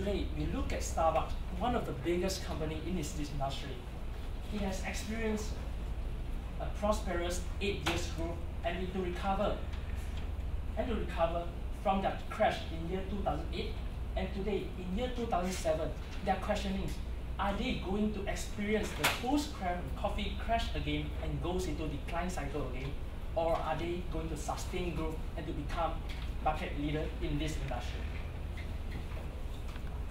today we look at Starbucks, one of the biggest company in this, industry. It has experienced a prosperous eight years growth and to recover and to recover from that crash in year 2008 and today in year 2007 they are questioning are they going to experience the post coffee crash again and goes into decline cycle again or are they going to sustain growth and to become market leader in this industry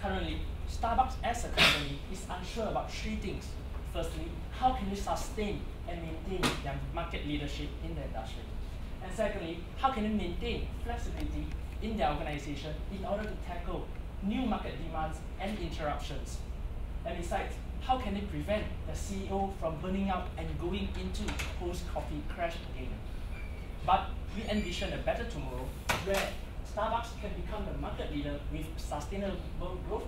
currently starbucks as a company is unsure about three things firstly how can they sustain and maintain their market leadership in the industry and secondly, how can they maintain flexibility in their organization in order to tackle new market demands and interruptions? And besides, how can they prevent the CEO from burning out and going into post-coffee crash again? But we envision a better tomorrow where Starbucks can become the market leader with sustainable growth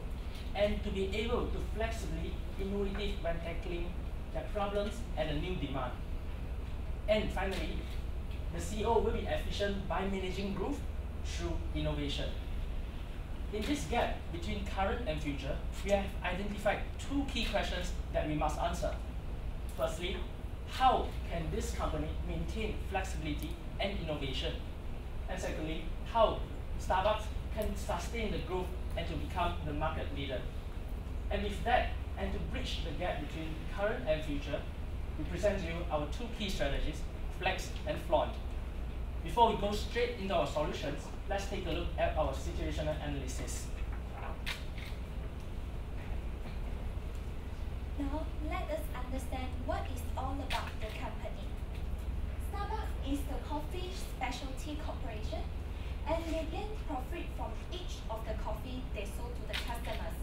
and to be able to flexibly innovative when tackling the problems and the new demand. And finally, the CEO will be efficient by managing growth through innovation. In this gap between current and future, we have identified two key questions that we must answer. Firstly, how can this company maintain flexibility and innovation? And secondly, how Starbucks can sustain the growth and to become the market leader. And with that, and to bridge the gap between current and future, we present to you our two key strategies flex and flaunt. Before we go straight into our solutions, let's take a look at our situational analysis. Now, let us understand what is all about the company. Starbucks is the coffee specialty corporation and they profit from each of the coffee they sold to the customers.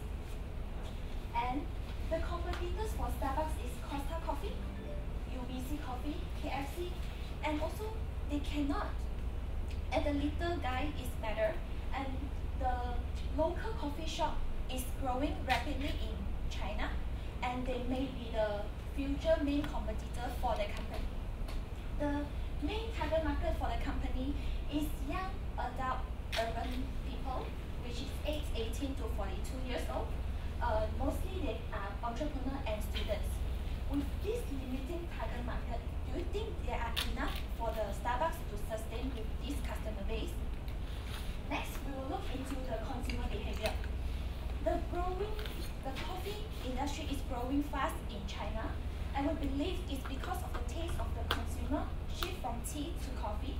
And the competitors for Starbucks is Costa Coffee, UBC Coffee, KFC, and also they cannot. And the little guy is better, and the local coffee shop is growing rapidly in China, and they may be the future main competitor for the company. The main target market for the company is young adult urban people, which is age 18 to 42 years old. Uh, mostly they are entrepreneurs and students. With this limiting target market, do you think there are enough for the Starbucks to sustain with this customer base? Next, we will look into the consumer behavior. The growing, the coffee industry is growing fast in China, and we believe it's because of the taste of the consumer shift from tea to coffee.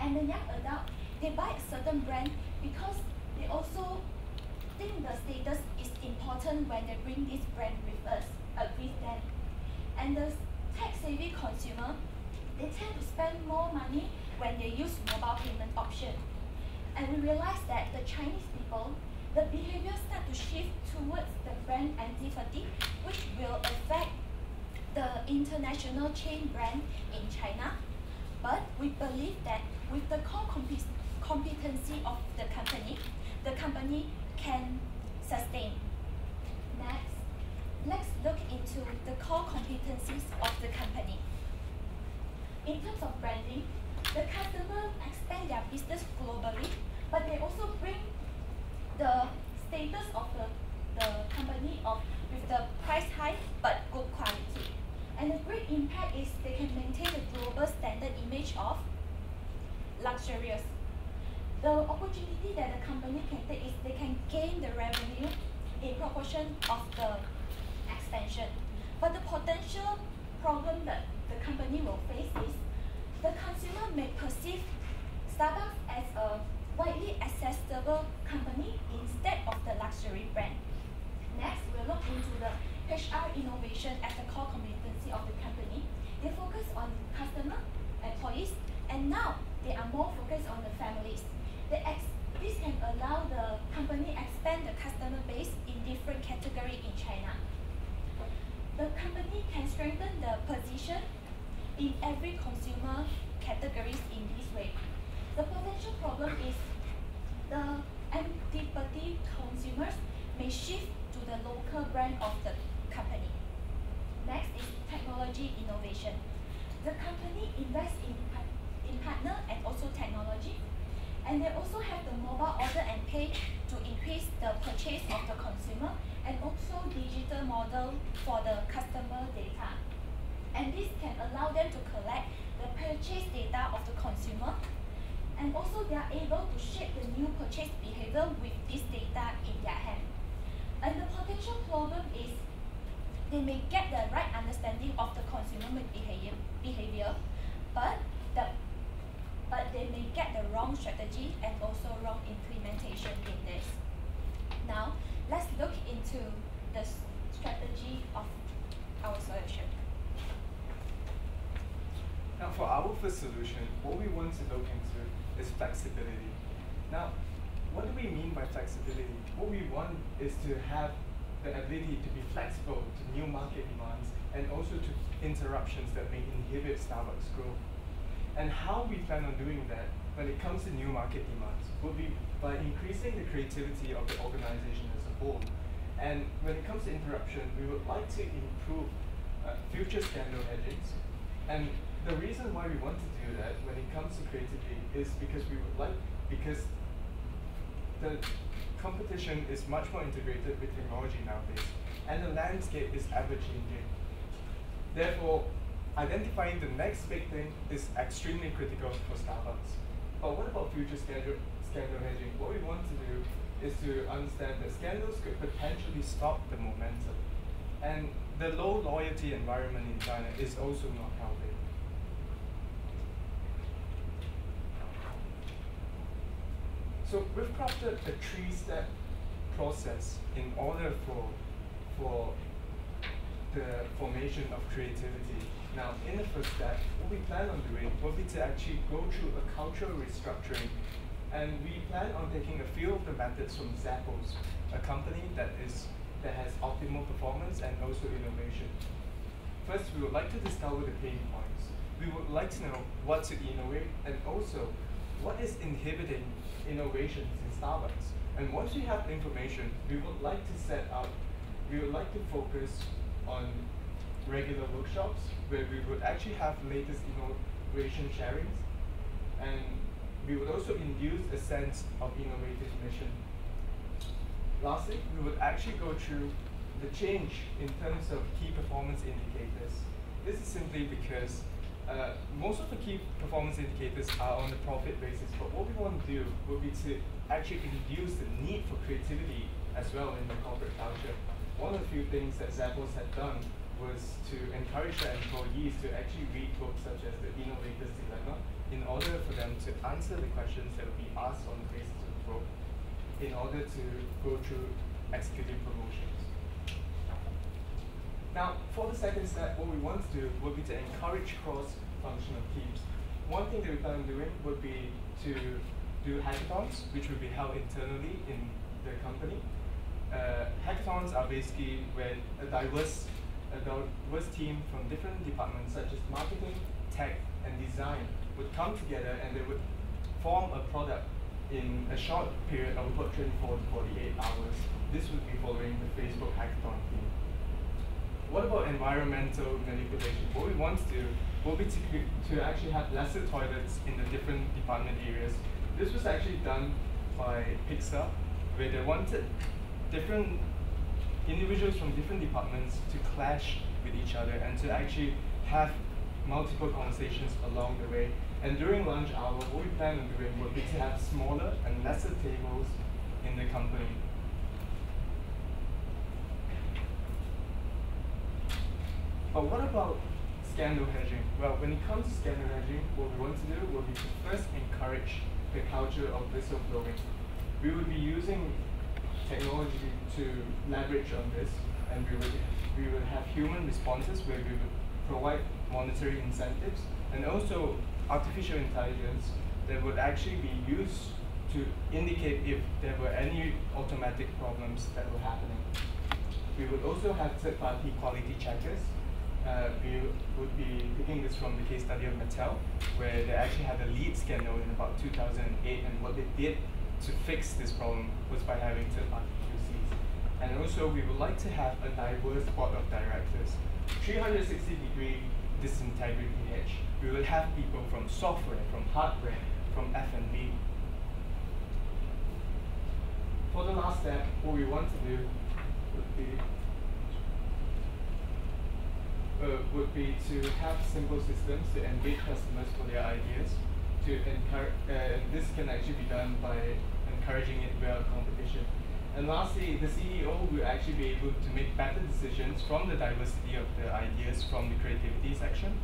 And the young adult, they buy a certain brand because they also think the status is important when they bring this brand with us, uh, with them. And the tech-savvy consumer, they tend to spend more money when they use mobile payment option. And we realize that the Chinese people, the behavior start to shift towards the brand antipathy, which will affect the international chain brand in China. But we believe that with the core competency of the company, the company can sustain. Next let's look into the core competencies of the company. In terms of branding, the customer expand their business globally, but they also bring the status of the, the company of with the price high but good quality. And the great impact is they can maintain the global standard image of luxurious. The opportunity that the company can take is they can gain the revenue in proportion of the expansion. But the potential problem that the company will face is the consumer may perceive Starbucks as a widely accessible company instead of the luxury brand. Next, we'll look into the HR innovation as a core competency of the company. They focus on customer, employees, and now they are more focused on the. The this can allow the company expand the customer base in different categories in China the company can strengthen the position in every consumer categories in this way. The potential problem is the antipathy consumers may shift to the local brand of the company. Next is technology innovation. The company invests in, in partner and also technology and they also have the mobile order and pay to increase the purchase of the consumer and also digital model for the customer data. And this can allow them to collect the purchase data of the consumer and also they are able to shape the new purchase behavior with this data in their hand. And the potential problem is they may get the right understanding of the consumer behavior, behavior but they may get the wrong strategy and also wrong implementation in this. Now, let's look into the strategy of our solution. Now, for our first solution, what we want to look into is flexibility. Now, what do we mean by flexibility? What we want is to have the ability to be flexible to new market demands and also to interruptions that may inhibit Starbucks growth. And how we plan on doing that when it comes to new market demands will be by increasing the creativity of the organization as a whole. And when it comes to interruption, we would like to improve uh, future scandal hedgings. And the reason why we want to do that when it comes to creativity is because we would like, because the competition is much more integrated with technology nowadays, and the landscape is ever changing. Therefore, identifying the next big thing is extremely critical for startups. But what about future scandal, scandal hedging? What we want to do is to understand that scandals could potentially stop the momentum. And the low loyalty environment in China is also not helping. So we've crafted a three-step process in order for, for the formation of creativity. Now, in the first step, what we plan on doing will be to actually go through a cultural restructuring and we plan on taking a few of the methods from Zappos, a company that is that has optimal performance and also innovation. First, we would like to discover the pain points. We would like to know what to innovate and also what is inhibiting innovations in Starbucks. And once we have information, we would like to set up, we would like to focus on regular workshops where we would actually have latest innovation sharings and we would also induce a sense of innovative mission. Lastly, we would actually go through the change in terms of key performance indicators. This is simply because uh, most of the key performance indicators are on the profit basis, but what we want to do would be to actually induce the need for creativity as well in the corporate culture. One of the few things that Zappos had done was to encourage their employees to actually read books such as The Innovator's Dilemma in order for them to answer the questions that would be asked on the basis of the book in order to go through executive promotions. Now, for the second step, what we want to do would be to encourage cross-functional teams. One thing that we plan on doing would be to do hackathons, which will be held internally in the company. Uh, hackathons are basically where a diverse, a diverse team from different departments such as marketing, tech, and design would come together and they would form a product in a short period of about 24 to 48 hours. This would be following the Facebook hackathon theme. What about environmental manipulation? What we want to do will be to, to actually have lesser toilets in the different department areas. This was actually done by Pixar, where they wanted different individuals from different departments to clash with each other and to actually have multiple conversations along the way. And during lunch hour, what we plan on doing would be to have smaller and lesser tables in the company But what about scandal hedging? Well, when it comes to scandal hedging, what we want to do will be to first encourage the culture of whistleblowing. We will be using technology to leverage on this, and we will, we will have human responses where we will provide monetary incentives, and also artificial intelligence that would actually be used to indicate if there were any automatic problems that were happening. We would also have third-party quality checkers uh, we would be taking this from the case study of Mattel, where they actually had a lead scandal in about 2008, and what they did to fix this problem was by having third-party QCs. And also, we would like to have a diverse board of directors, 360-degree disintegrity edge. We will have people from software, from hardware, from F&B. For the last step, what we want to do would be uh, would be to have simple systems to engage customers for their ideas. To uh, this can actually be done by encouraging it via competition. And lastly, the CEO will actually be able to make better decisions from the diversity of the ideas from the creativity section.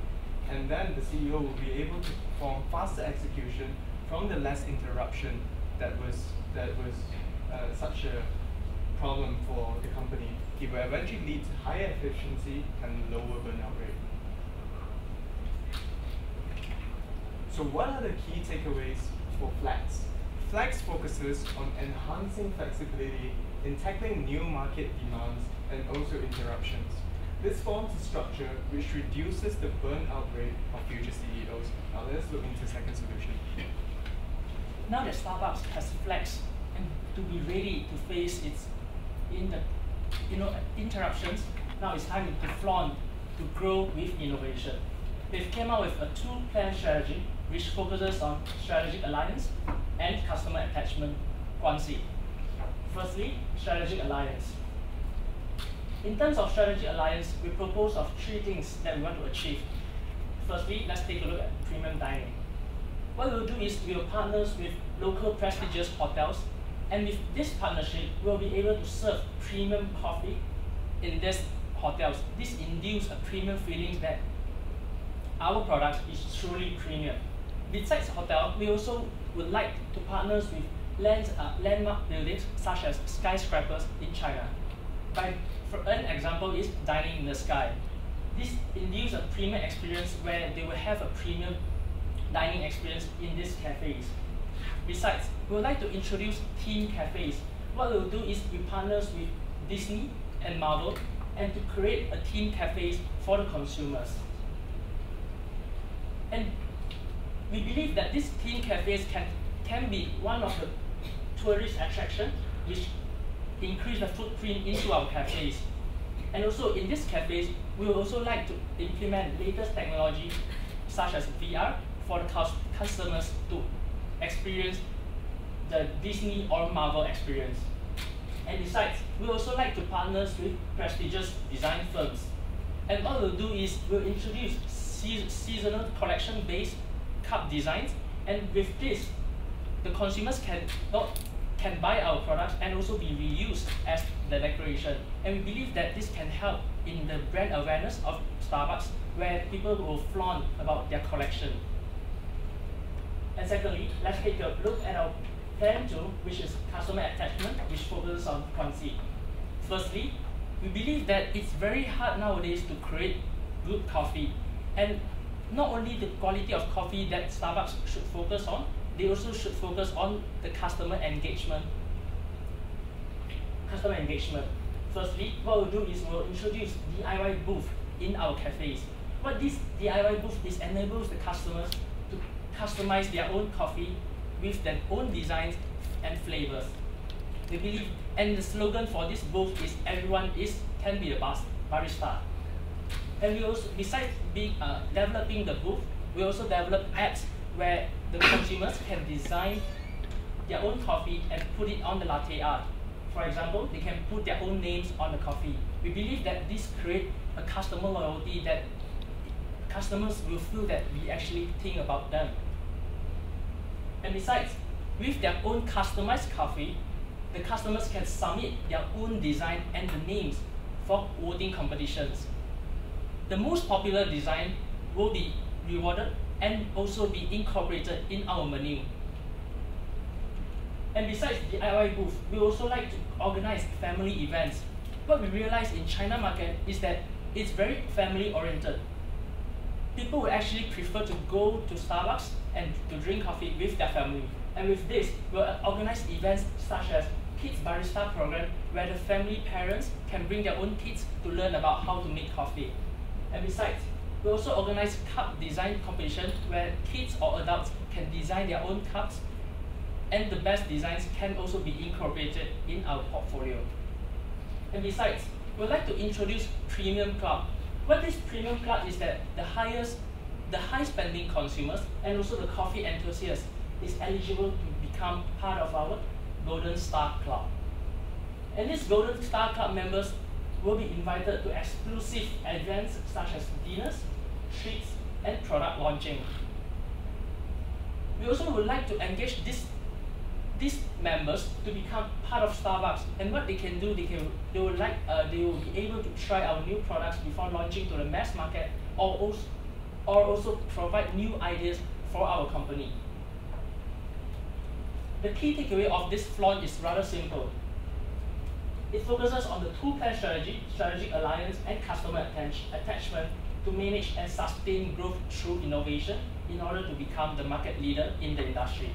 And then the CEO will be able to perform faster execution from the less interruption that was that was uh, such a problem for the company. It will eventually lead to higher efficiency and lower burnout rate. So what are the key takeaways for Flex? Flex focuses on enhancing flexibility in tackling new market demands and also interruptions. This forms a structure which reduces the burnout rate of future CEOs. Now let's look into second solution. Now that Starbucks has Flex and to be ready to face its in the you know interruptions, now it's time to flaunt to grow with innovation. They've came out with a two-plan strategy which focuses on strategic alliance and customer attachment quancy. Firstly, strategic alliance. In terms of strategic alliance, we propose of three things that we want to achieve. Firstly, let's take a look at premium dining. What we'll do is we'll partner with local prestigious hotels, and with this partnership, we'll be able to serve premium coffee in these hotels. This induces a premium feeling that our product is truly premium. Besides hotel, we also would like to partner with land, uh, landmark buildings such as skyscrapers in China. By, for an example is dining in the sky. This induces a premium experience where they will have a premium dining experience in these cafes. Besides, we would like to introduce theme cafes. What we'll do is we partner with Disney and Marvel and to create a theme cafes for the consumers. And we believe that these theme cafes can, can be one of the tourist attraction which increase the footprint into our cafes. And also in these cafes, we would also like to implement latest technology such as VR for the customers to experience the Disney or Marvel experience. And besides, we also like to partner with prestigious design firms. And what we'll do is we'll introduce seasonal collection-based cup designs, and with this, the consumers can not can buy our products and also be reused as the decoration. And we believe that this can help in the brand awareness of Starbucks, where people will flaunt about their collection. And secondly, let's take a look at our plan two, which is customer attachment, which focuses on quantity. Firstly, we believe that it's very hard nowadays to create good coffee and not only the quality of coffee that Starbucks should focus on, they also should focus on the customer engagement. Customer engagement. Firstly, what we'll do is we'll introduce DIY booth in our cafes. What this DIY booth is enables the customers to customize their own coffee with their own designs and flavors. We believe, and the slogan for this booth is everyone is can be a barista. And we also, besides being, uh, developing the booth, we also develop apps where the consumers can design their own coffee and put it on the latte art. For example, they can put their own names on the coffee. We believe that this creates a customer loyalty that customers will feel that we actually think about them. And besides, with their own customized coffee, the customers can submit their own design and the names for voting competitions the most popular design will be rewarded and also be incorporated in our menu. And besides the DIY booth, we also like to organize family events. What we realize in China market is that it's very family oriented. People will actually prefer to go to Starbucks and to drink coffee with their family. And with this, we'll organize events such as Kids Barista program where the family parents can bring their own kids to learn about how to make coffee. And besides, we also organize cup design competition where kids or adults can design their own cups and the best designs can also be incorporated in our portfolio. And besides, we'd like to introduce Premium Club. What this Premium Club is that the highest, the high spending consumers and also the coffee enthusiasts is eligible to become part of our Golden Star Club. And these Golden Star Club members will be invited to exclusive events such as dinners, treats, and product launching. We also would like to engage this, these members to become part of Starbucks. And what they can do, they can they will like uh, they will be able to try our new products before launching to the mass market, or also, or also provide new ideas for our company. The key takeaway of this flaunt is rather simple. It focuses on the two-plan strategy, strategic alliance, and customer attachment to manage and sustain growth through innovation in order to become the market leader in the industry.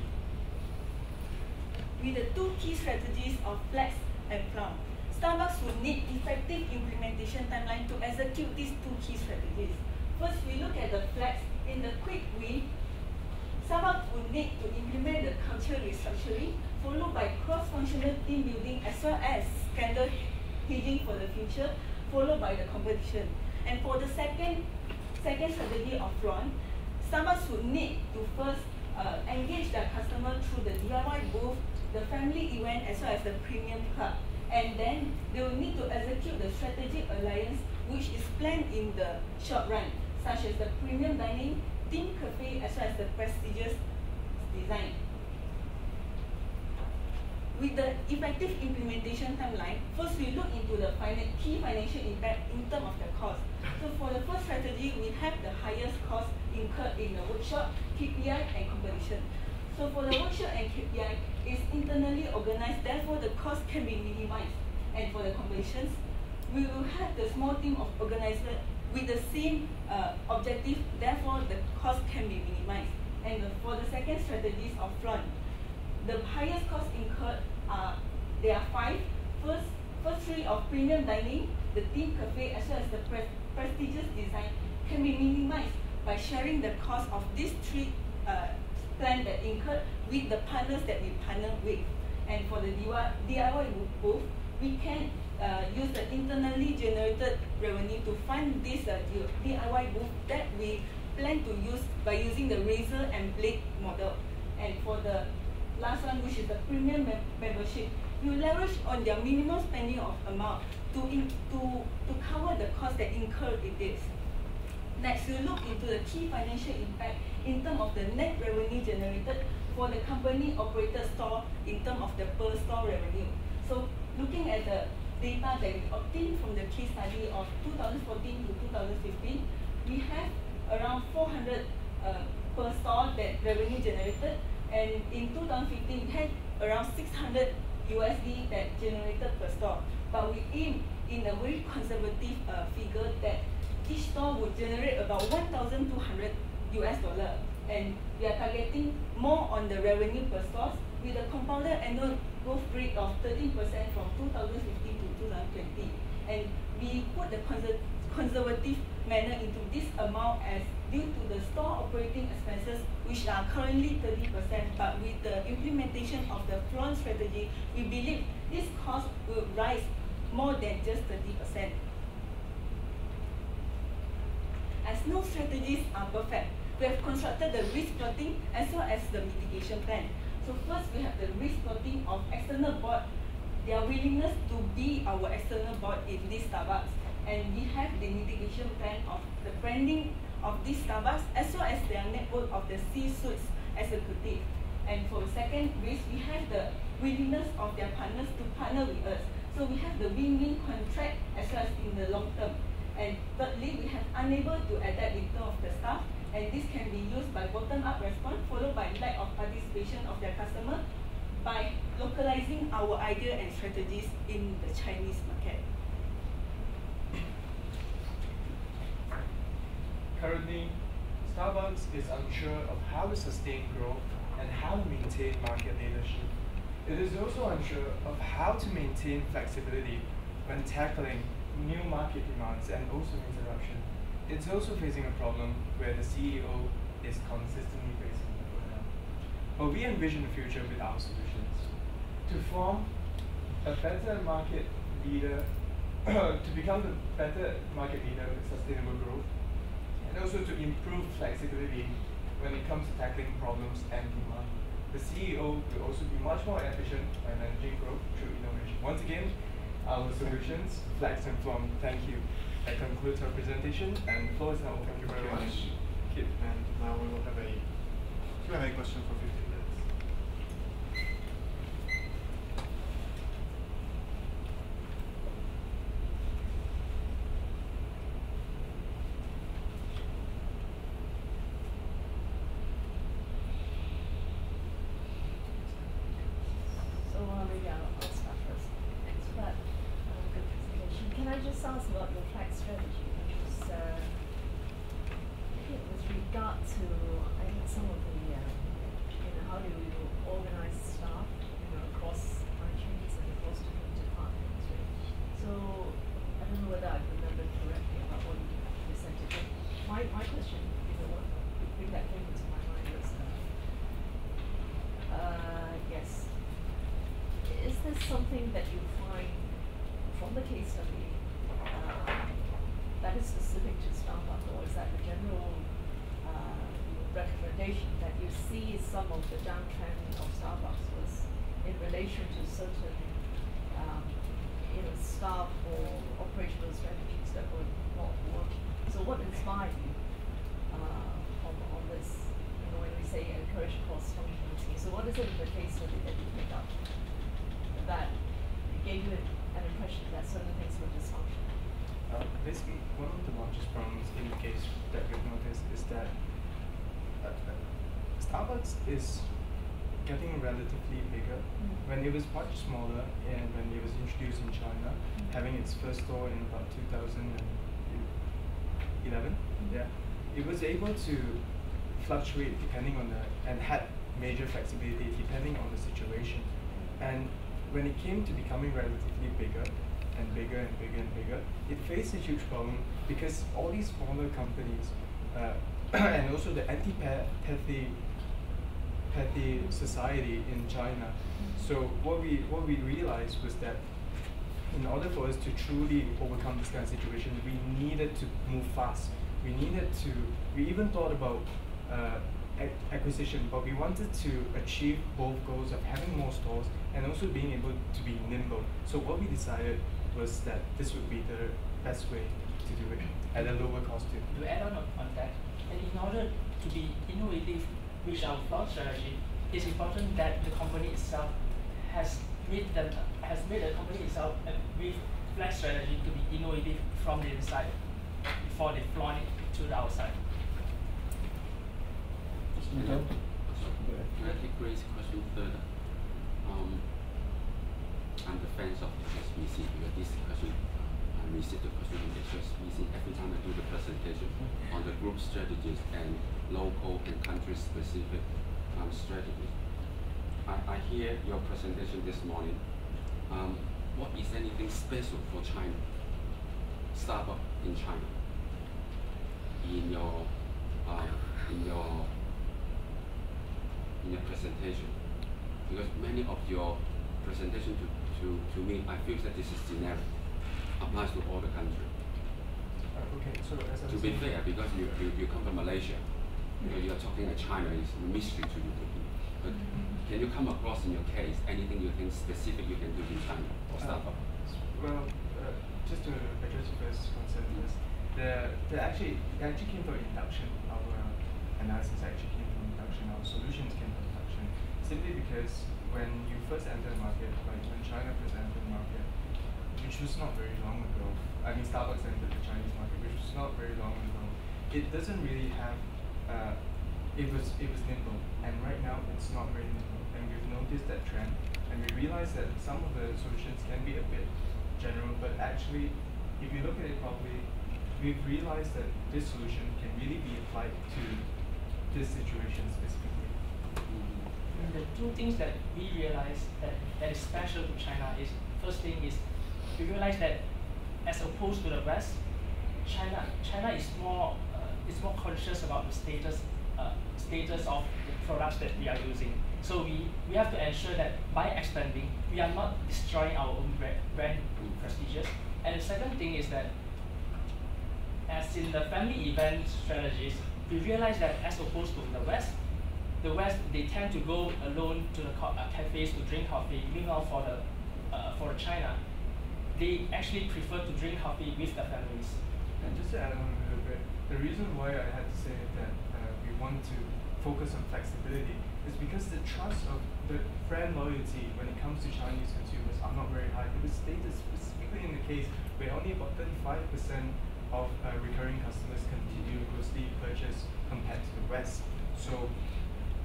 With the two key strategies of flex and flaunt, Starbucks will need effective implementation timeline to execute these two key strategies. First, we look at the flex in the quick win Starbucks will need to implement the culture restructuring, followed by cross-functional team building as well as scandal hedging for the future, followed by the competition. And for the second, second strategy of flaunt, Starbucks would need to first uh, engage their customer through the DIY booth, the family event, as well as the premium club. And then they will need to execute the strategic alliance, which is planned in the short run, such as the premium dining, Team Cafe as well as the prestigious design. With the effective implementation timeline, first we look into the key financial impact in terms of the cost. So for the first strategy, we have the highest cost incurred in the workshop, KPI, and competition. So for the workshop and KPI, it's internally organized, therefore the cost can be minimized. And for the competitions, we will have the small team of organizers with the same uh, objective, therefore the cost can be minimized. And the, for the second strategies of flaunt, the highest cost incurred are, there are five. First, first three of premium dining, the team cafe, as well as the pre prestigious design can be minimized by sharing the cost of these three uh, that incurred with the partners that we partner with. And for the DIY booth, we can uh, use the internally generated revenue to fund this uh, DIY booth that we plan to use by using the razor and blade model. And for the last one, which is the premium mem membership, you leverage on their minimum spending of amount to, in, to, to cover the cost that incurred in this. Next, you look into the key financial impact in terms of the net revenue generated for the company operated store in terms of the per store revenue. So looking at the data that we obtained from the case study of 2014 to 2015, we have around 400 uh, per store that revenue generated, and in 2015 we had around 600 USD that generated per store. But we aim in a very conservative uh, figure that each store would generate about 1,200 US dollar, and we are targeting more on the revenue per store with a compounded annual growth rate of 13% from 2015 to 2020. And we put the conservative manner into this amount as due to the store operating expenses, which are currently 30%, but with the implementation of the flaunt strategy, we believe this cost will rise more than just 30%. As no strategies are perfect, we have constructed the risk plotting as well as the mitigation plan. So first we have the risk plotting of external board, their willingness to be our external board in this Starbucks. And we have the mitigation plan of the branding of these Starbucks as well as their network of the C-suites executive. And for second risk, we have the willingness of their partners to partner with us. So we have the win-win contract as well as in the long term. And thirdly, we have unable to adapt in terms of the staff and this can be used by bottom-up response followed by lack of participation of their customer by localizing our idea and strategies in the Chinese market. Currently, Starbucks is unsure of how to sustain growth and how to maintain market leadership. It is also unsure of how to maintain flexibility when tackling new market demands and also interruption it's also facing a problem where the CEO is consistently facing the burnout. But we envision the future with our solutions. To form a better market leader, to become the better market leader with sustainable growth, and also to improve flexibility when it comes to tackling problems and demand. The CEO will also be much more efficient by managing growth through innovation. Once again, our solutions, Flex and Flaunt. Thank you. That concludes our presentation, and the floor is now open Thank you very much. Kip. And now we will have a Q&A question for 15 minutes. So, uh, maybe I'll, I'll start first. Thanks for that, uh, good presentation. Can I just ask about your flag strategy, which was, uh, with regard to, I think some of the, uh, you know, how do you organize staff, you know, across functions and across different departments, right? So, I don't know whether I remembered correctly about what you presented, but my, my question, you know, what, thing that came into my mind was, uh, uh, yes. Is this something that you find from the case study uh, that is specific to Starbucks, or is that a general uh, recommendation that you see some of the downtrend of Starbucks was in relation to certain um, you know staff or operational strategies that were not working? So what inspired you uh, on, on this? You know, when we say encourage cross functionality, so what is it in the case study that you picked up that you an impression that certain things were dysfunctional? Uh, basically, one of the largest problems in the case that we've noticed is that uh, Starbucks is getting relatively bigger. Mm. When it was much smaller and when it was introduced in China, Mm. having its first store in about 2011, yeah, it was able to fluctuate depending on the and had major flexibility depending on the situation. And when it came to becoming relatively bigger and bigger and bigger and bigger, it faced a huge problem because all these smaller companies uh, and also the anti-pathy society in China. So what we what we realized was that in order for us to truly overcome this kind of situation, we needed to move fast. We needed to. We even thought about uh, acquisition, but we wanted to achieve both goals of having more stores and also being able to be nimble. So what we decided was that this would be the best way to do it at a lower cost too. to add on on that, and in order to be innovative with our cloud strategy, it's important that the company itself has made the has made the company itself uh, with flex strategy to be innovative from the inside before they flaunt it to the outside. Hello. Can I take Grace's question further? Um, I'm the fans of HSBC because this question, uh, I received the question from HSBC every time I do the presentation on the group strategies and local and country specific um, strategies. I, I hear your presentation this morning. Um, what is anything special for China? Starbucks in China? In your, um, in your in your presentation because many of your presentation to, to, to me I feel that this is generic applies to all the country Uh, okay, so as I to be fair because you, you, you come from Malaysia you know, you are talking that China is a mystery to you but can you come across in your case anything you think specific you can do in China or Uh, Starbucks Well, uh, just to address your first concern first, the, the actually, it actually came from induction. Our analysis actually came from induction. Our solutions came from. Simply because when you first enter the market, like when China first entered the market, which was not very long ago, I mean Starbucks entered the Chinese market, which was not very long ago, it doesn't really have, uh, it was it was nimble, and right now it's not very nimble, and we've noticed that trend, and we realize that some of the solutions can be a bit general, but actually, if you look at it properly, we've realized that this solution can really be applied to this situation specifically. The two things that we realize that, that is special to China is first thing is we realize that as opposed to the West, China China is more uh, is more conscious about the status uh, status of the products that we are using. So we, we have to ensure that by expanding, we are not destroying our own brand, brand prestigious. And the second thing is that as in the family event strategies, we realize that as opposed to the West, the West they tend to go alone to the uh, cafes to drink coffee. Meanwhile, for the uh, for China, they actually prefer to drink coffee with their families. And just to add on a little bit, the reason why I had to say that uh, we want to focus on flexibility is because the trust of the brand loyalty when it comes to Chinese consumers are not very high. It was stated specifically in the case where only about 35% of uh, recurring customers continue grocery purchase compared to the West. So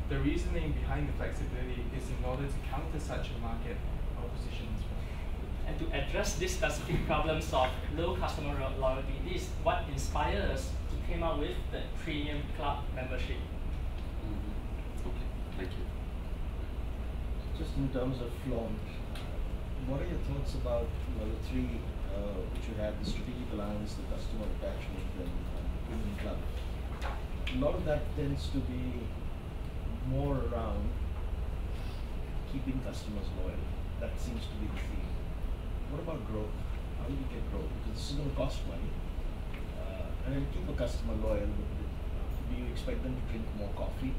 the reasoning behind the flexibility is in order to counter such a market opposition as well. And to address these specific problems of low customer loyalty, this is what inspired us to come up with the premium club membership. Mhm. Okay, thank you. Just in terms of launch, what are your thoughts about you know, the three uh, which you had, the strategic alliance, the customer attachment, and, and premium club? A lot of that tends to be more around keeping customers loyal. That seems to be the theme. What about growth? How do you get growth? Because this is going to cost money. Uh, and then keep a customer loyal. Do you expect them to drink more coffee,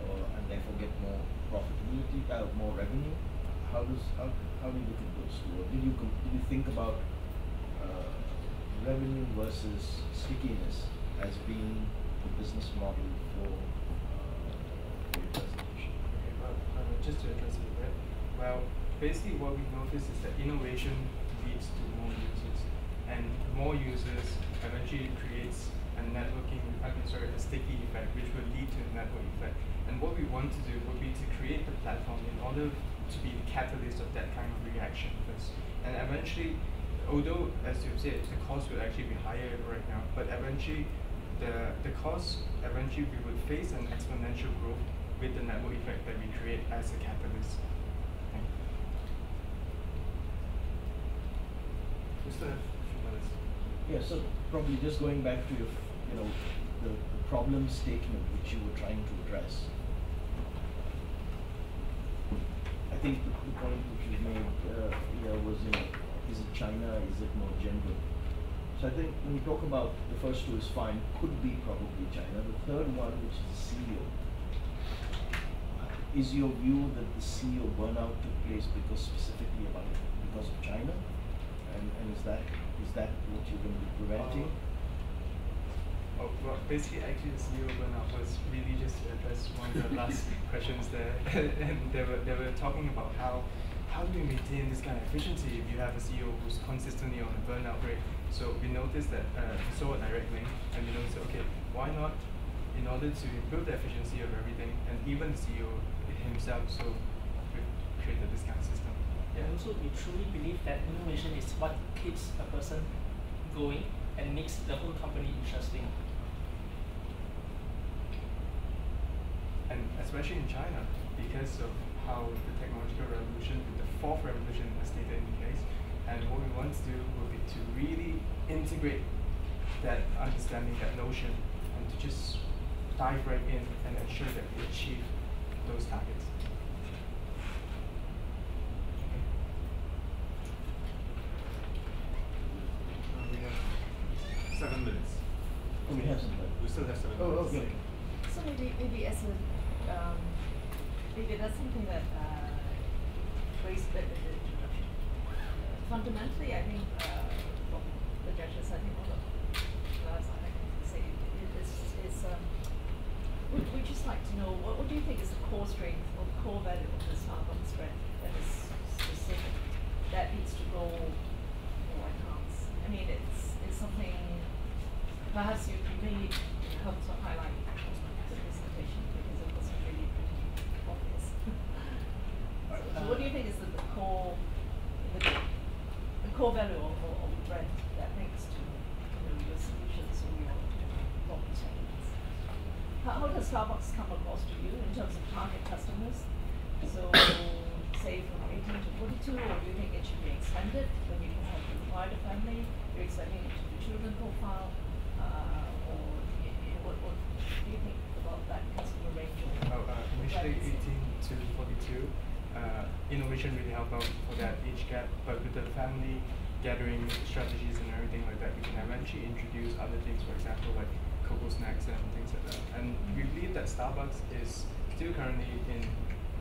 or and therefore get more profitability, uh, more revenue? How does how, how do you look at those two? Or did you did you think about uh, revenue versus stickiness as being the business model for, uh, for your presentation? Okay, well, uh, just to address it, bit, Well, basically what we notice is that innovation leads to more users, and more users eventually creates a networking, I mean, sorry, a sticky effect, which will lead to a network effect. And what we want to do would be to create the platform in order to be the catalyst of that kind of reaction first. And eventually, although, as you've said, the cost will actually be higher right now, but eventually, the, the cost, eventually we would face an exponential growth with the network effect that we create as a catalyst. You. We still have a few minutes. Yeah, so probably just going back to your, you know, the, the problem statement which you were trying to address. I think the, the point which you made uh, here was, you know, is it China? Is it more general? So I think when we talk about the first two is fine, could be probably China. The third one, which is the CEO, is your view that the CEO burnout took place because specifically about because of China, and, and is that is that what you're going to be preventing? Oh, well, basically, actually, the CEO burnout was really just to address one of the last questions there, and they were they were talking about how how do we maintain this kind of efficiency if you have a CEO who's consistently on a burnout rate. So we noticed that uh, we saw a direct link, and we noticed okay, why not, in order to improve the efficiency of everything, and even the CEO himself, so we created this kind of system. And also, we truly believe that innovation is what keeps a person going and makes the whole company interesting. and especially in China, because of how the technological revolution, the fourth revolution as stated in the case, and what we want to do will be to really integrate that understanding, that notion, and to just dive right in and ensure that we achieve those targets. Uh, we have seven minutes. Oh, we have some time. We still have seven Oh, minutes. okay. So maybe, maybe as a, um, maybe that's something that, uh, raised the, the introduction. Fundamentally, I think, uh, from the judges, I think all of, as I can say, it is, is, um, would, would just like to know, what, what do you think is the core strength or the core value of the Starbucks brand that is specific, that needs to go enhanced? I mean, it's, it's something, perhaps you you may help to highlight the presentation because it wasn't really pretty obvious. So, so what do you think is the, the core, the, the core value of, of, of the brand that makes to, you know, your solutions or your raw materials? How, how does Starbucks come across to you in terms of target customers? So, say from to or do you think it should be expanded when you have the wider family? You're expanding it to the children profile, uh, or what, what do you think about that customer range? Oh, uh, initially 18 to 42, uh, innovation really helped out for that age gap, but with the family gathering strategies and everything like that, we can eventually introduce other things, for example, like cocoa snacks and things like that. And we believe that Starbucks is still currently in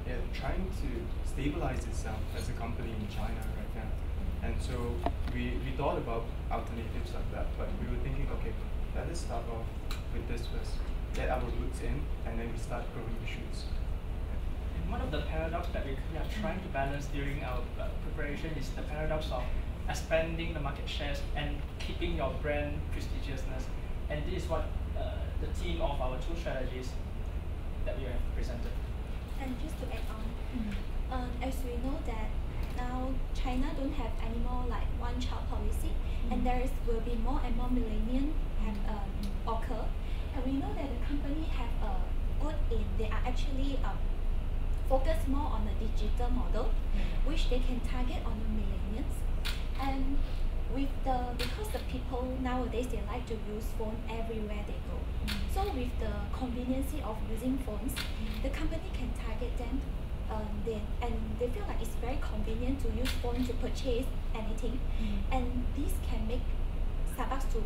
uh, trying to stabilize itself as a company in China right now. And so we, we thought about alternatives like that, but we were thinking, okay, let us start off with this first. Get our roots in, and then we start growing the shoots. And one of the paradox that we, we are trying to balance during our uh, preparation is the paradox of expanding the market shares and keeping your brand prestigiousness. And this is what uh, the theme of our two strategies that we have presented. And just to add on, um, as we know that now China don't have any more like one child policy, and there is will be more and more millennium have um, occur, and we know that the company have a good in they are actually um, focus more on the digital model, which they can target on the millennials, and with the because the people nowadays they like to use phone everywhere they go. So with the convenience of using phones, the company can target them. Um, they, and they feel like it's very convenient to use phone to purchase anything, and this can make Starbucks to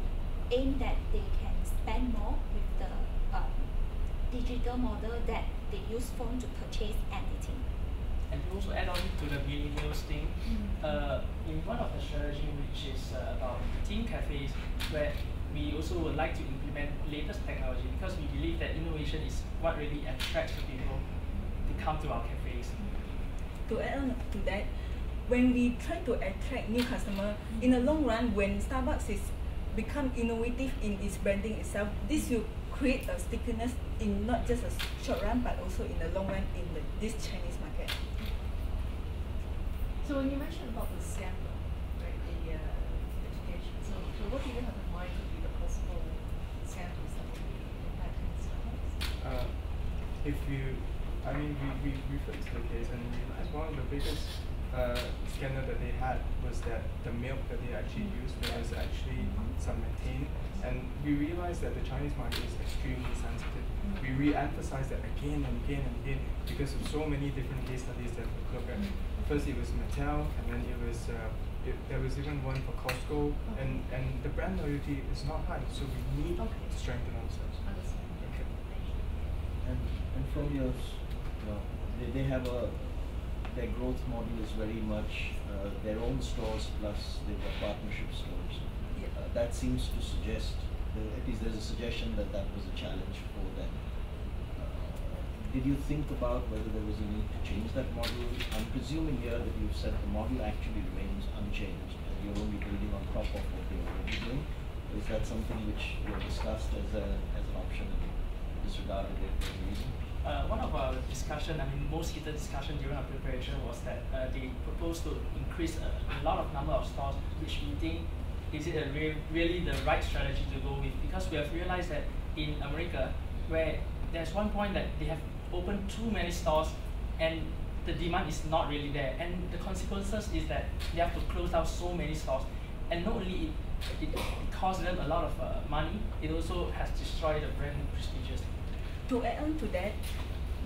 aim that they can spend more with the um, digital model that they use phone to purchase anything. And also add on to the millennials thing, uh, in one of the strategy which is uh, about team cafes, where we also would like to implement latest technology because we believe that innovation is what really attracts the people to come to our cafes. to add on to that, when we try to attract new customer, in the long run, when Starbucks is become innovative in its branding itself, this will create a stickiness in not just a short run, but also in the long run in the, this Chinese. So when you mentioned about the scandal, right, the uh, education, so, so what do you have in mind would be the possible scandals that would be impacting Starbucks? Uh, if you, I mean, we, we referred to the case and we realized one of the biggest uh, scandal that they had was that the milk that they actually used there was actually some maintained. And we realized that the Chinese market is extremely sensitive. We re-emphasize that again and again and again because of so many different case studies that we look at. First it was Mattel, and then it was uh, it, there was even one for Costco, and, and the brand loyalty is not high, so we need Okay. to strengthen ourselves. Understand. Okay. And, and from your, s- you know, they, they have a, their growth model is very much uh, their own stores plus they've got partnership stores. Yeah. Uh, that seems to suggest, at least there's a suggestion that that was a challenge for them. Uh, Did you think about whether there was a need to change that model? I'm presuming here that you've said the model actually remains unchanged and you're only building on top of what they're already doing. Is that something which you discussed as a, as an option and disregarded it for a reason? Uh, one of our discussion, I mean, most heated discussion during our preparation was that uh, they proposed to increase a, a lot of number of stores, which we think is it a real, really the right strategy to go with? Because we have realized that in America, where there's one point that they have opened too many stores and the demand is not really there, and the consequences is that they have to close down so many stores, and not only it, it, it costs them a lot of uh, money, it also has destroyed the brand prestigious. To add on to that,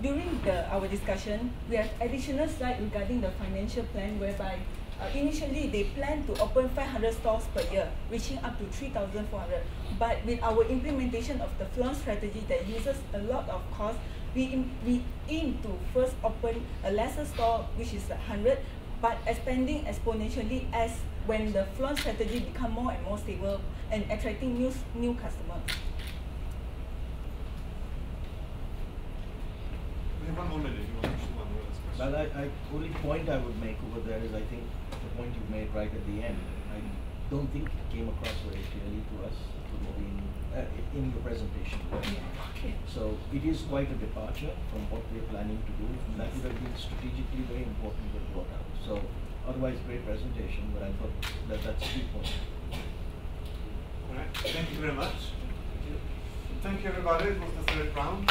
during the, our discussion, we have additional slide regarding the financial plan whereby uh, initially they plan to open 500 stores per year, reaching up to 3,400. But with our implementation of the floor strategy that uses a lot of cost, we, we aim to first open a lesser store, which is 100, but expanding exponentially as when the floor strategy become more and more stable and attracting new, new customers. We have one more minute, you want to shoot one more last question? Well, I, I, only point I would make over there is I think the point you made right at the end. I don't think it came across very clearly to us in, uh, in your presentation. So it is quite a departure from what we're planning to do. and That would have been strategically very important to brought out. So otherwise, great presentation, but I thought that that's a key point. All right, thank you very much. Thank you, everybody. It was the third round.